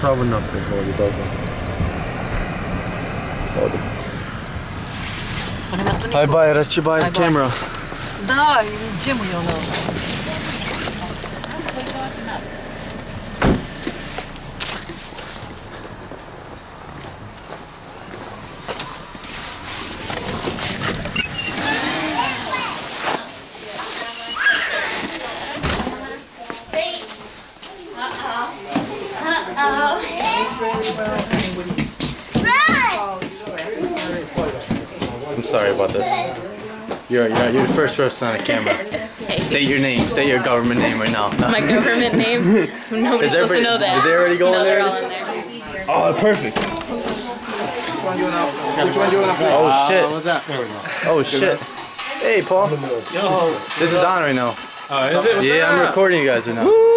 Probably not before the dog one. Hadi. Hay bayraççı bayrak camera. Да, и где мы ее You're, you're, you're the first person on the camera. State your name. State your government name right now. My government name? Nobody's supposed to know that. did they already go no, in they're there? all in there. Oh, perfect. Which one do you want to play? Oh ah, shit. what's that? There we go. Oh shit. Hey Paul. Yo. This is on right now. Oh, is it? Yeah, I'm recording you guys right now.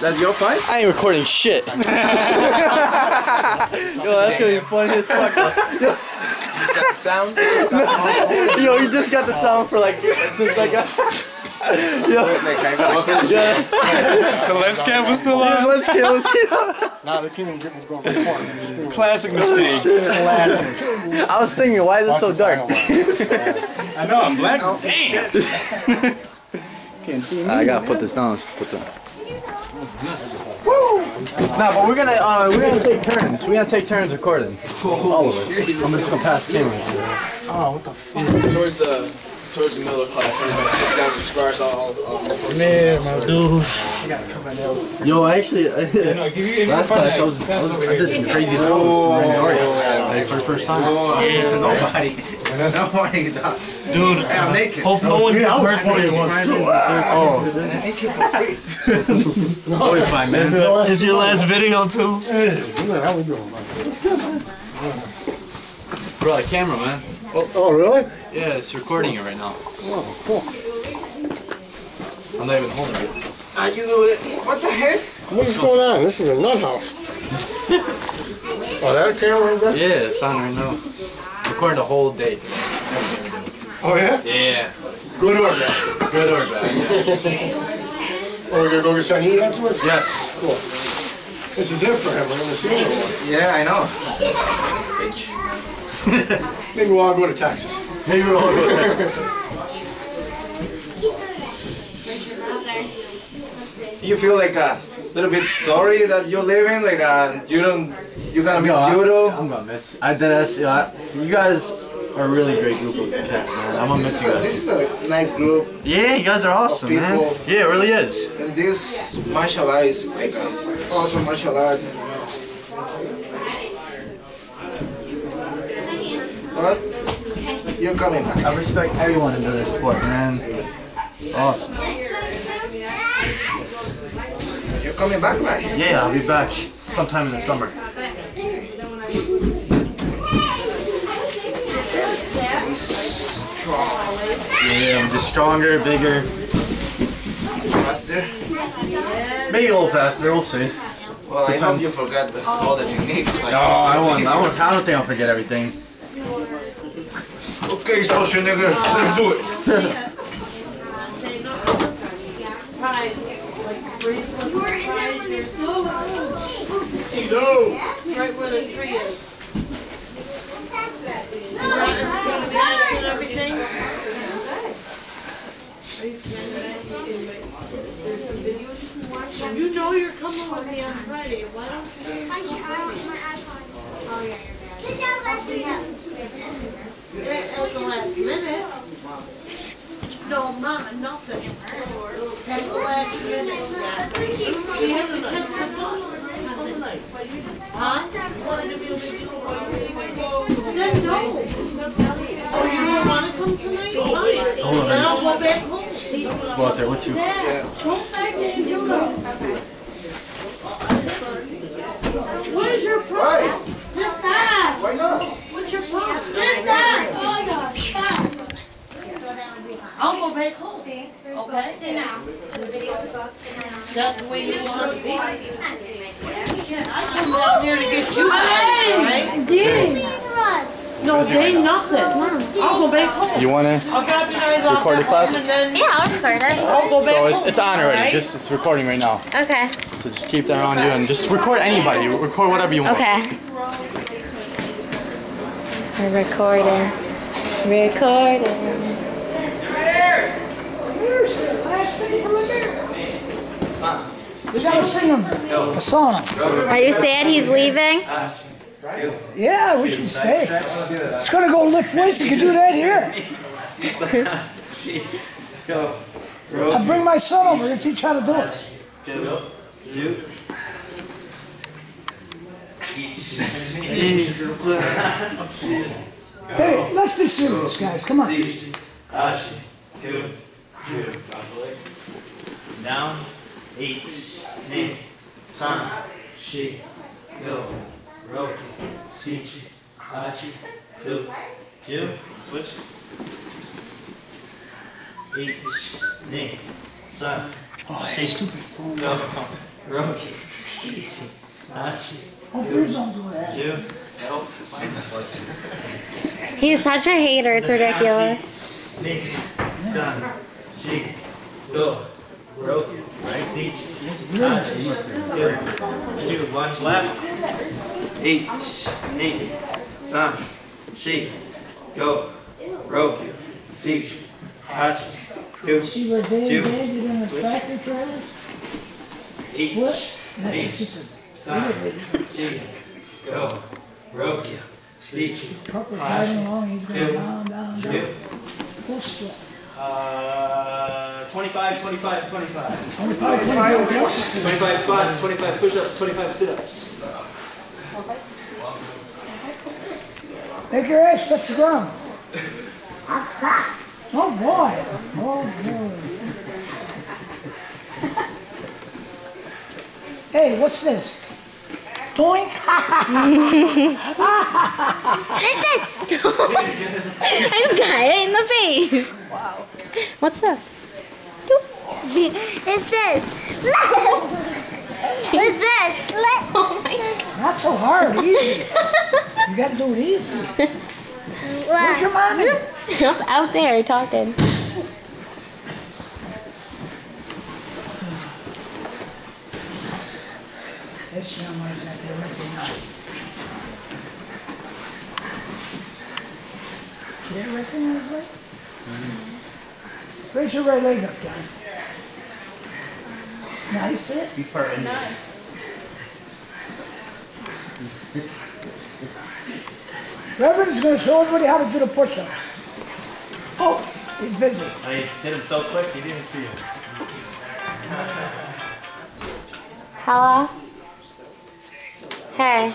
That's your fight? I ain't recording shit. Yo, that's gonna be funny as fuck. Sound? Yo, you just got the sound for like since like. Yo, yeah. The lens cam was still on. Let's kill us. Nah, they can't even get me going record. Classic mistake. Oh, I was thinking, why is it so dark? I know, I'm black. Damn. Can't see me. I gotta put this down. Let's put that. Nah, but we're gonna uh, we're gonna take turns. We're gonna take turns recording. All of us. I'm just gonna pass the camera. Oh, what the fuck? towards uh towards the middle of class when I sit down to scars all all Man, my dude. Yo, actually, last class I was, I was I did some crazy throws in like for the first time. Nobody. Nobody. Dude, I'm naked. hope no one gets hurt today once. Oh, you're fine, man. Is your last video too? Hey, how we doing, man? Bro, the camera, man. Oh, really? Yeah, it's recording it right now. Oh, cool. I'm not even holding it. Ah, you know. What the heck? What's going on? This is a nut house. oh, that a camera over there? Yeah, it's on right now. Recording the whole day. Oh, yeah? Yeah. Good or bad? Good or bad. Oh, we gonna go get something to eat afterwards? Yes. Cool. This is it for him. We're gonna see him. Yeah, I know. Maybe we'll all go to Texas. Maybe we'll all go to there. You feel like a little bit sorry that you're leaving, like uh, you don't, you're gonna miss No, I- judo. I'm gonna miss. I did ask you. I, you guys are a really great group of cats, man. I'm gonna miss This you is, a, guys. this is a nice group, Yeah, you guys are awesome, man. Yeah, it really is. and this martial art is like a awesome martial art. But you're coming back. I respect everyone into this sport, man. It's awesome. You're coming back, right? Yeah, I'll be back sometime in the summer. Very strong, Yeah, I'm just stronger, bigger, faster. maybe a little faster. We'll see. Well, I hope you forgot the, all the techniques. Like Oh, I won't. I won't. I don't think I'll forget everything. Okay, Schwarzenegger, let's do it. Right where the tree is. And everything. You know you're coming with me on Friday. Why don't you do it oh, at the last minute? No, Mama, nothing. At the last minute. We have to cancel bus. Huh? Then no. Oh, you don't wanna come tonight? Fine. Hold on. Then I'll go back home. Go out there with you. What is your problem? Just that. Why not? What's your problem? There's that. Oh, God. Stop. I'll go back home. Okay? Sit down. That's the way you want to be. I come down here to get you guys, right? Dude. No day, nothing. I'll go back home. You wanna I'll drop you guys off record at the class? home and then Yeah, I'll record it. I'll go back So it's it's on already. alright? Just it's recording right now. Okay. So just keep that around you and just record anybody. Record whatever you want. Okay. We're recording. Recording. We gotta sing him a song. Are you sad he's leaving? Yeah, we should stay. It's gonna go lift weights. You can do that here. I'll bring my son over to teach how to do it. Hey, let's be serious, guys. Come on. Down, eight, knee, san, shi, go, roku, shichi, hachi, ku, ju, switch. Eight, knee, san, Oh, that shi, stupid. Phone. go, roku, shichi, hachi, Oh, please don't do that. ju, help. He's such a hater. It's ridiculous. Knee, san, shi, go, roku, shichi, hachi, ku, ju, lunge left. Eight, eight, san, shi, go, roku, shichi, hachi, ku, See what Dave Two. did you in the tractor trailer? eight, What? That's eight, san, shi, go, shichi, a truck was driving along. He's going down, down, two. down. Full strut. Uh, 25, 25, 25. 25, 25. 25 squats, 25 push-ups, 25 sit-ups. Make your ass touch the ground. Oh boy. Oh boy. Hey, what's this? Doink. I just got it in the face. Wow. What's this? It's this. It's this. Oh my god. Not so hard, easy. You gotta do it easy. Where's your mommy? Up out there talking. This young one's out there making nut. Did you recognize that? Mm-hmm. Raise your right leg up, John. Nice, it. He's part in Reverend's gonna show everybody how to do the push-up. Oh, he's busy. I did him so quick, he didn't see it. Hello? Hey.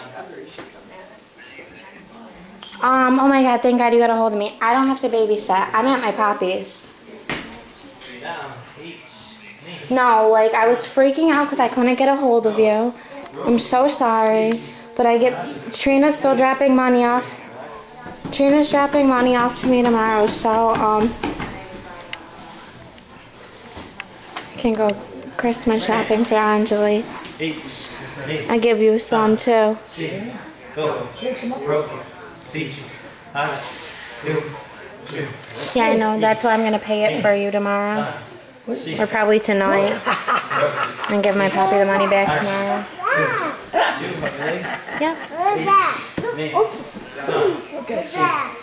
Um, oh my god, thank god you got a hold of me. I don't have to babysit. I'm at my poppy's. No, like I was freaking out because I couldn't get a hold of you. I'm so sorry. But I get Trina's still dropping money off. Trina's dropping money off to me tomorrow, so um can go Christmas shopping for Anjali. I give you some too. Yeah, I know. That's why I'm gonna pay it for you tomorrow, or probably tonight, and give my puppy the money back tomorrow. ju, Yep. Okay,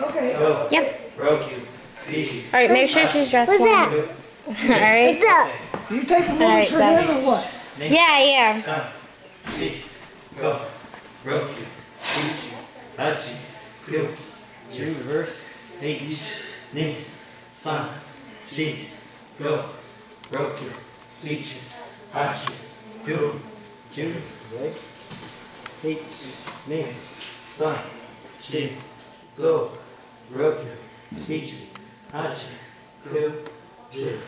okay. Yep. All right. Make sure she's dressed What's warm. that? All right. What's up? Do you take the Alright, for him or what? Yeah, I am. san, go, roku, shichi, hachi, ku, reverse, eight, knee, san, shi, go, roku, shichi, hachi, ku, ju, leg, eight, knee, san, shi, go, roku, shichi, hachi, ku, ju.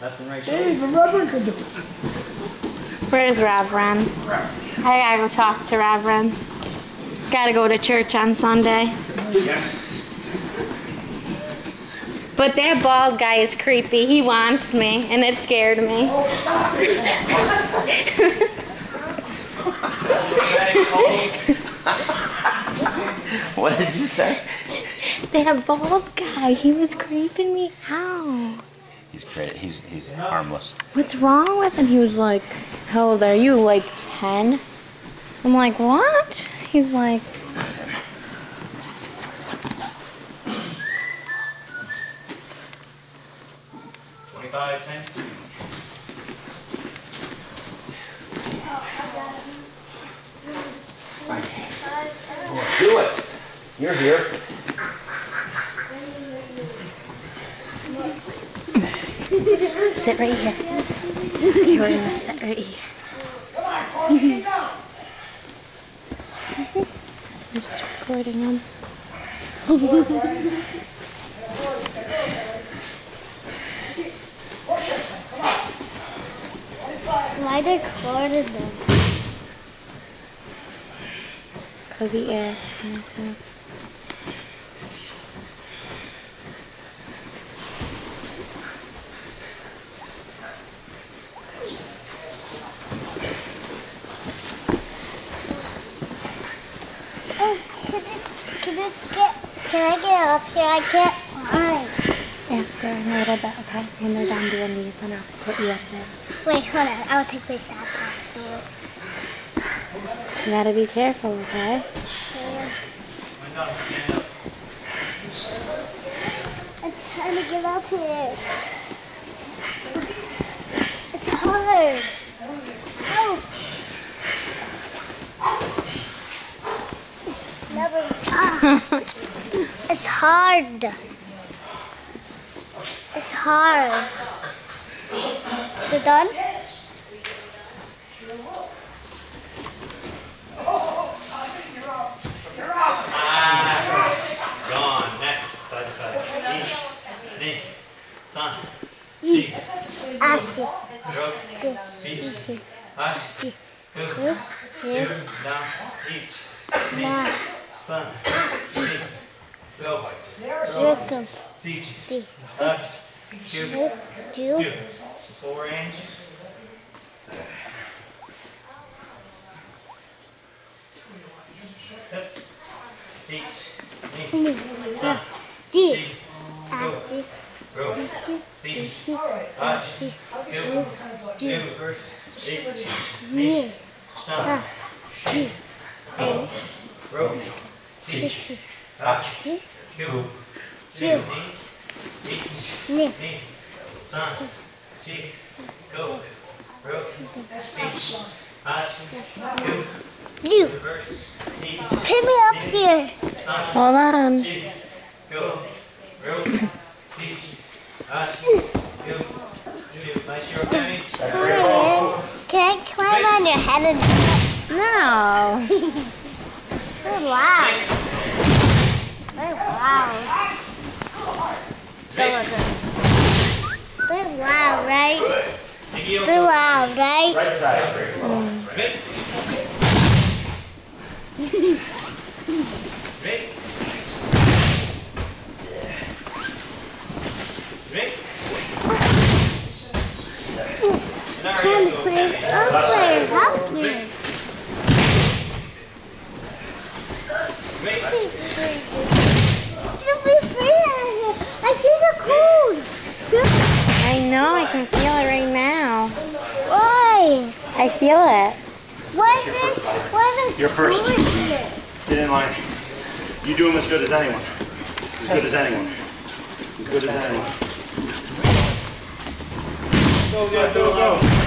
Left and right shoulder. Hey, the Reverend could do it. Where's Reverend? I gotta go talk to Reverend. Gotta go to church on Sunday. But that bald guy is creepy. He wants me, and it scared me. Oh, what did you say? that bald guy. He was creeping me out. He's great. He's he's harmless. What's wrong with him? He was like, How old are you? Like 10? I'm like, What? He's like, Twenty-five times three. Do it. You're here. Sit right here. You're gonna sit right here. Come on, Coach, get down. I'm just recording him. Push it, come on. They recorded them? Cause he asked me to. Oh, can it, can it get, can I get up here? I can't climb. After a little bit, okay? When they're done doing these, then I'll put you up there. Wait, hold on. I'll take my socks off. You gotta be careful, okay? Went down, stand up. I'm trying to get up here. It's hard. Oh. Never. Ah. it's hard. It's hard. You done? Ah, gone. Next. Side to side. Knee. Sun. Chi. Actually. Rug. Seat. Hach. Go. Two. Down. Each. Knee. Sun. Chi. Go. welcome. Seat. Hach. Two. Do. Full range. Hips. Each. Knee. Sun. G. Chi. Actually. Row. Seat. Hach. Go. Two. Reverse. Me. Sun. G. A. Row. Seat. Hach. Go. Two. Knees. Each. Me. Knee. Sun. Chi. Go. Row. Seat. Hach. Go. G. Reverse. Each. Put me up here. Sun. Hold on. Chi. Go. Row. Seat. Hach. Go. Two. Nice. You're okay. Can I climb on your head and No. They're loud. They're loud. They're loud, right? They're loud, right? Right side. Ready? Ready? Ready? Ready to to go. climb up there. Help me. Ready? Should be free out here. I see the code. I know, I can feel it right now. Why? I feel it. Why is why is You're first. here? Get in line. You do them as good as anyone. As good as anyone. As good as anyone. Go, go, go, go. Go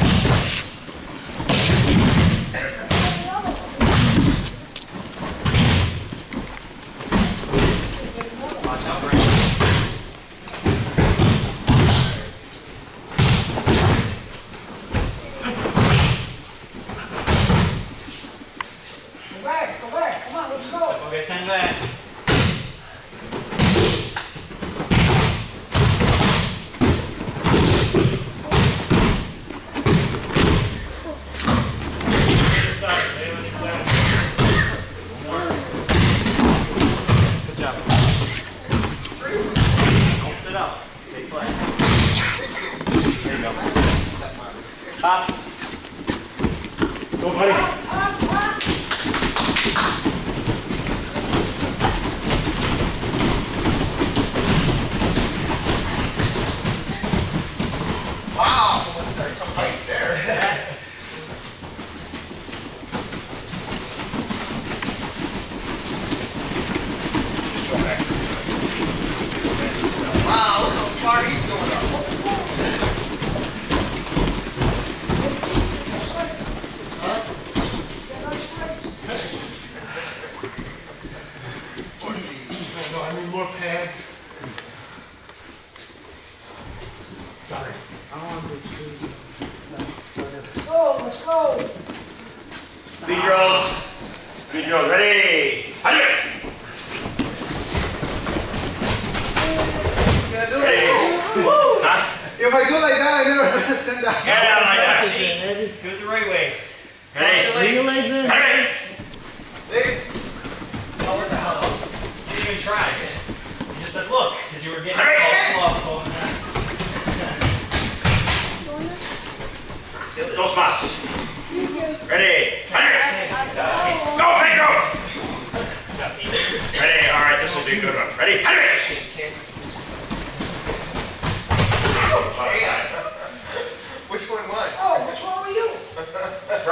Far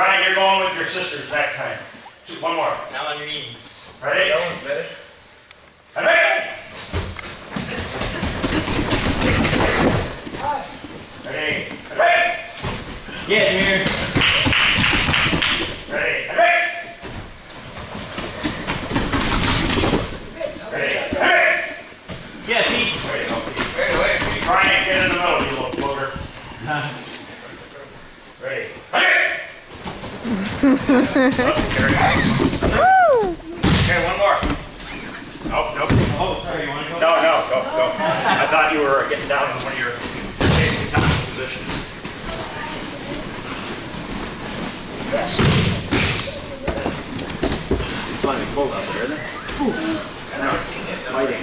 Brian, you're going with your sisters that time. Just one more. Now on your knees. Ready? That one's better. Hundred. Hi. Ready. Hundred. Get here. Ready. Hundred. Ready. Hundred. Yeah, Pete. There you go. Brian, get in the middle, you little booger. Ready. Okay, one more. Nope, nope. Oh, sorry, you want to go? No, no, go, go. I thought you were getting down in one of your basic positions. Plenty cold out there, isn't it? Fighting.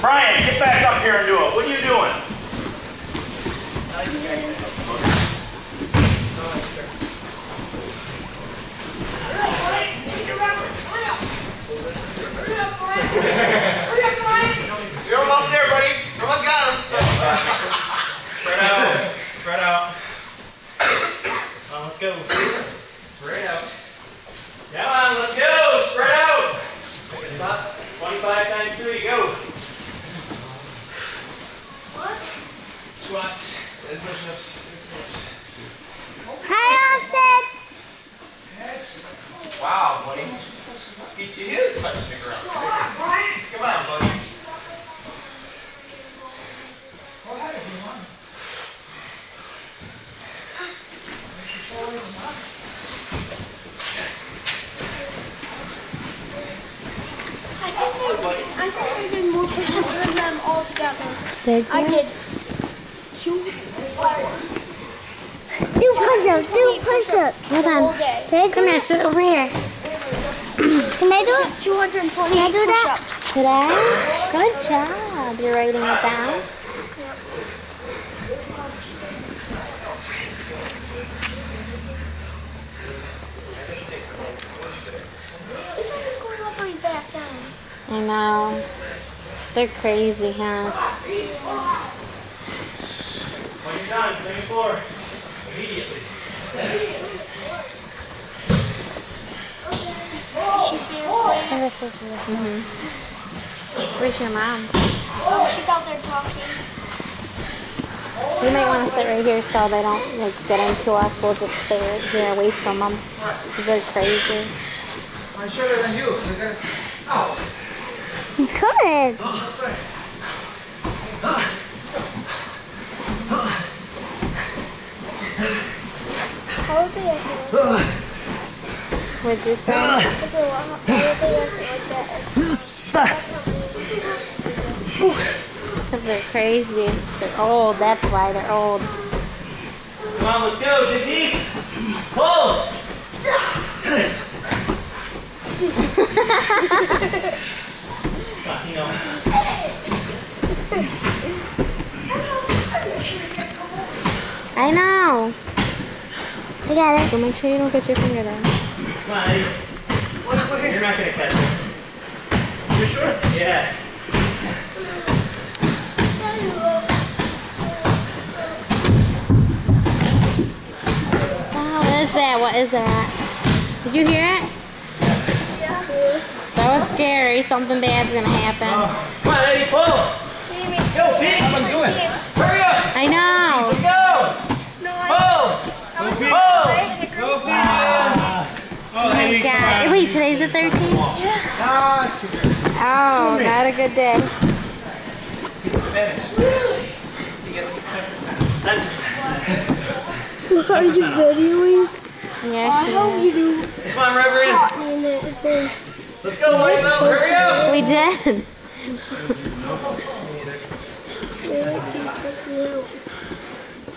Brian, get back up here and do it. What are you doing? You're almost there, buddy. You almost got him. Spread out. Spread out. Come on, let's go. Spread out. Come on, let's go. Spread out. Stop. 25 times 3, go. What? Squats, and push-ups, and sit-ups. Hi, Wow, buddy. He, he is touching the ground. Come on, Brian. Come on, buddy. Go ahead if you want. Make sure you're away. I think I, I did more push-ups than them all together. I did two. Do push-ups. Do push-ups. Hold on. whole day. Hey, come here, sit over here. Can I do it? 220 Can I do that? push-ups. Today? Good job. You're writing it down. This one is going all the back. I know. They're crazy, huh? When you're done, clean the floor. Mm-hmm. Where's your mom? Oh, she's out there talking. We might want to sit right here so they don't like get into us. We'll just stay right here away from them. They're crazy. I'm shorter than you. Because, oh, He's coming. How would they act like What'd you say? that? Ah. How they act like that? Because they're crazy. They're old. That's why they're old. Come on, let's go. Dig deep. Pull. I know. I got it. So make sure you don't get your finger there. Come on, Eddie. You're not going to catch it. you sure? Yeah. What is that? What is that? Did you hear it? That was scary. Something bad's gonna happen. Oh. Come on, Eddie, pull. Jamie. Go, Pete. doing? Hurry up. I know. Let's go. No, Pull. I Pull. right in the Go, group. Pete. Ah. Oh my god. Wait, today's the 13th? Ah, Oh, not a good day. He gets 10%. 10%. Are you videoing? Yeah, I hope you do. Come on, Reverend. caught me in that thing. Let's go, White Belt. Hurry up. We did.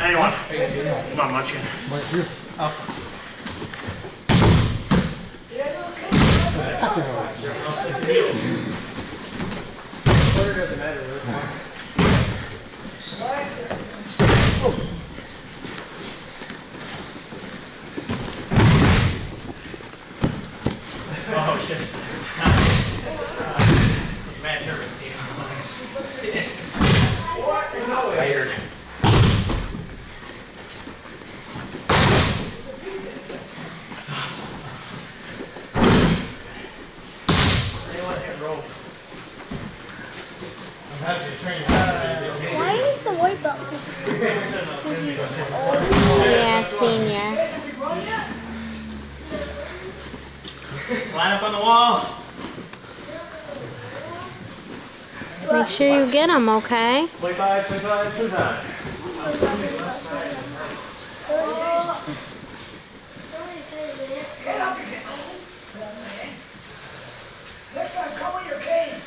Anyone? Come on, Munchkin. Oh, shit. Mad nervous, Steve. Weird. Anyone hit rope? I'm having to train you. Why is the white belt? Yeah, senior. Line up on the wall. Make sure you get them, okay? 25, 25, 25. Get up, you get Next time, come with your cane.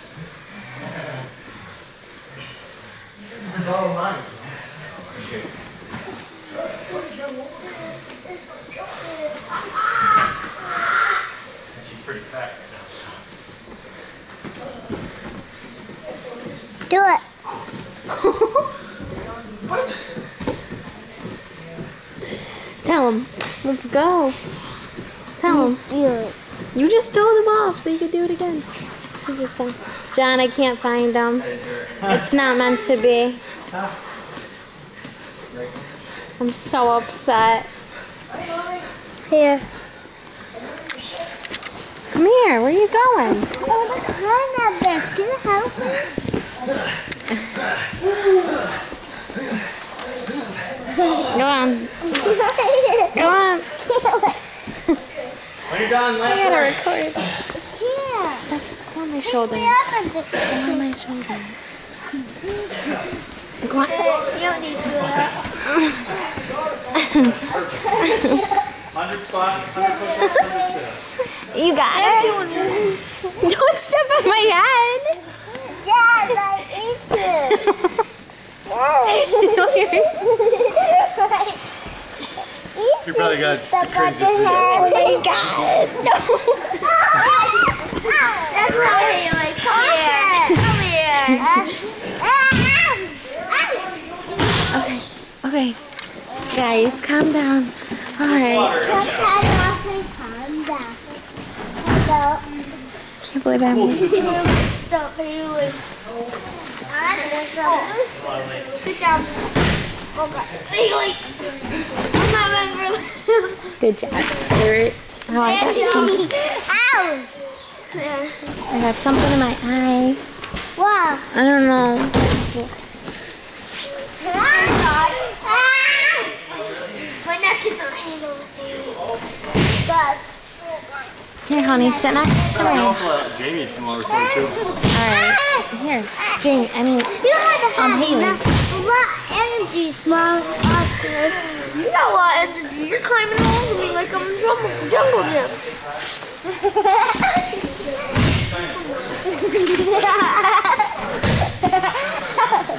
She's pretty fat right now, so. Do it. Tell him. Let's go. Tell him. Do it. You just throw them off so you could do it again. She just said, John, I can't find them. It's not meant to be. I'm so upset. Here. Come here. Where are you going? Oh, I'm not best. Can you help me? Go on. Go on. When you're done, I gotta for me. record. Here. Go on my shoulder. We have a bit. Go on my shoulder. Go on. You don't need to. 100 squats, 100 push-ups, 100 sit-ups. You got it. Don't step on my head. Yes, I ate it. No, you're- You probably got the craziest Oh video. my god. That's right. Like, come here. Come here. Okay. Guys, calm down. All right. Calm down. Hello. Can't believe I'm. Stop. Are you like... Sit down. Okay. Are. I'm not meant for... Good job, Spirit. Oh, I got some. Ow! I got something in my eye. Wow. I don't know. My neck cannot handle this. Gus. Here, honey, sit next to me. All Also, let Jamie come over for too. right. Here, Jane. I mean, You had to Um, Haley. Enough- a lot energy, small. You got a lot of energy. You're climbing along me like I'm in jungle, jungle gym.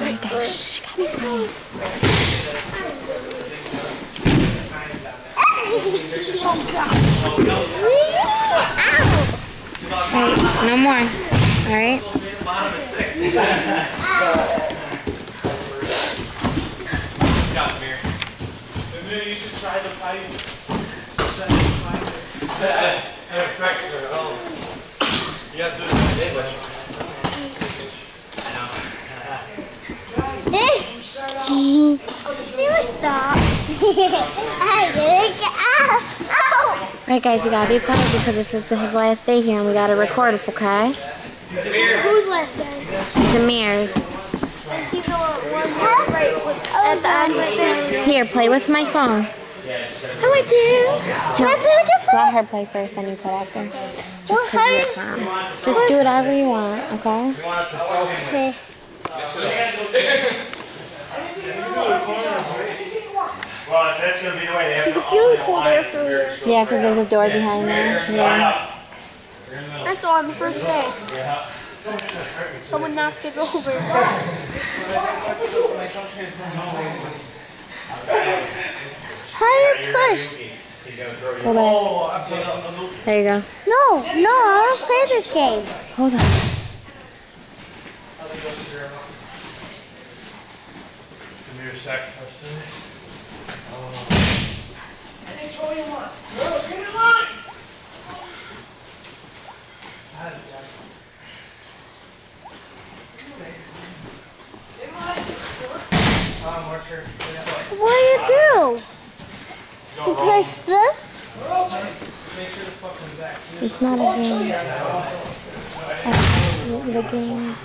right there. Shh, gotta be quiet. All right, no more. All right. Bottom at 6. Got Amir. Maybe you should try the pipe. You should try the pipe. You have to do this in English. You stop. I didn't get out. Ow! Alright guys, you gotta be quiet because this is his last day here and we gotta record it, okay? Who's last day? Damir's. Here, play with my phone. How I do? Can I play with your phone? Let her play first, then you play after. Just Well, because how you're a do- Just do whatever you want, okay? Okay. Well, if that's gonna be the way they have You to can feel the cold air through here. Yeah, because there's a door behind there. Yeah. I saw on the first day. Someone knocked it over. Higher push. Go back. There you go. No, no, I don't play this game. Hold on. Damir's sacrifice. That's all you want. Girls, get in line. In line. What do you do? You push this? It's not a game. Uh, the game.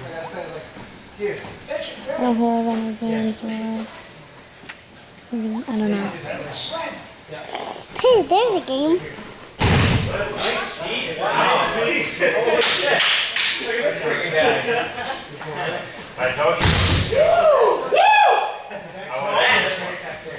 I don't have any games really. I don't know. Hey, there's a game. I told you.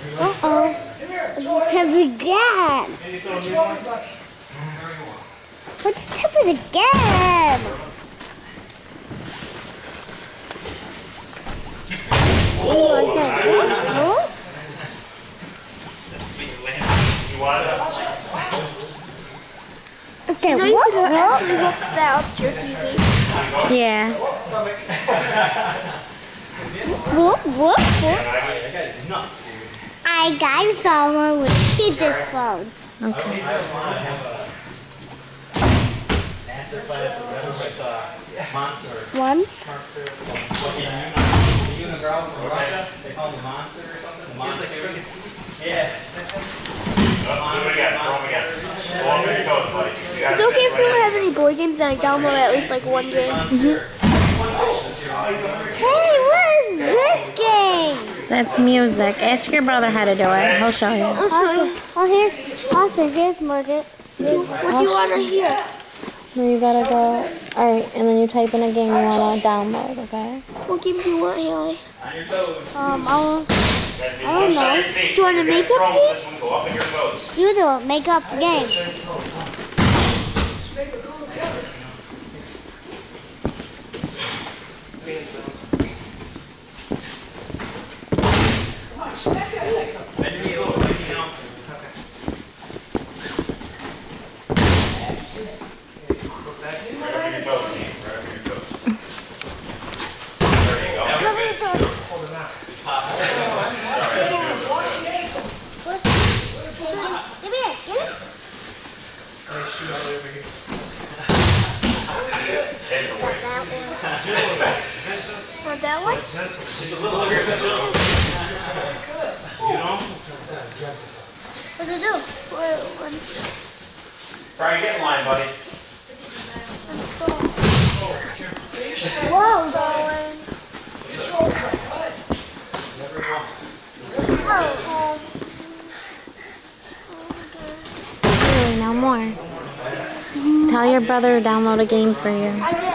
Uh-oh. Because we got. What's the tip of the game? Oh, is that good? You want it? Okay, what? What? that up to your TV. Yeah. Whoop, whoop, whoop. I got someone with keep this phone. Okay. One. Do it again. Throw 'em again. Go on with your coach, buddy. You got It's it. okay if we don't have any board games and I download at least like one game. Mm-hmm. Hey, what is this game? That's music. Ask your brother how to do it. He'll show you. Also, oh, here's, also, here's Margaret. What do you want to hear? Then you gotta go. Alright, and then you type in a game you wanna download, okay? What game do you want, Haley? On your toes. Um, I'll, Then I don't know. Do you want a You're gonna makeup game? This one go up in your toes. you do it. Make up a game. Snap that leg up. I need a little bit, you know. That's it. Right over your toes, Dean. Right over your toes. Come here, George. Watch the ankle. Give me that. Give it. Take it away. Want that one? What to do? What, what, Brian, get in line, buddy. Whoa, going. It's all right. Go ahead. Oh, Really, no more. Tell your brother download a game for you.